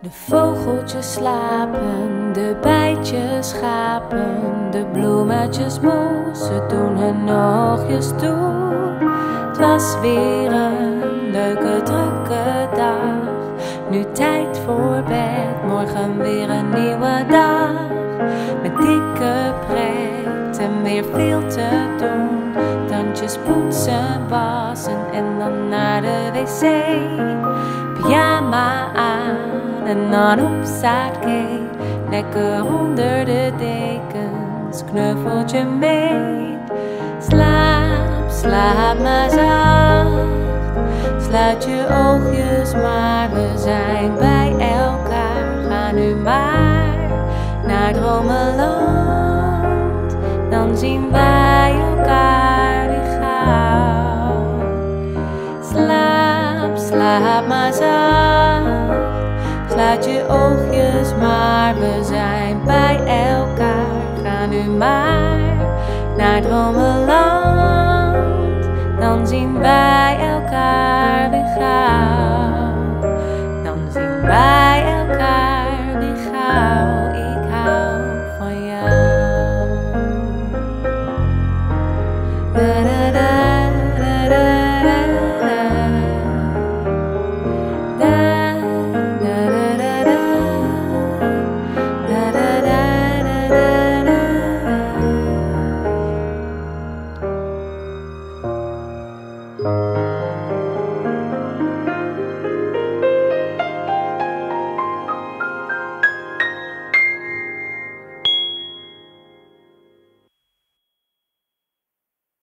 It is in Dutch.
De vogeltjes slapen, de bijtjes schapen, de bloemetjes moesten doen hun oogjes toe. Het was weer een leuke drukke dag, nu tijd voor bed, morgen weer een nieuwe dag. Met dikke pret en weer veel te doen, tandjes poetsen, de wc. Pyjama aan en dan op. Lekker onder de dekens, knuffeltje mee. Slaap, slaap maar zacht. Sluit je oogjes, maar we zijn bij elkaar. Ga nu maar naar dromenland. Dan zien wij elkaar weer gauw. Slaap, maar zacht. Sluit je oogjes, maar we zijn bij elkaar. Ga nu maar naar dromenland.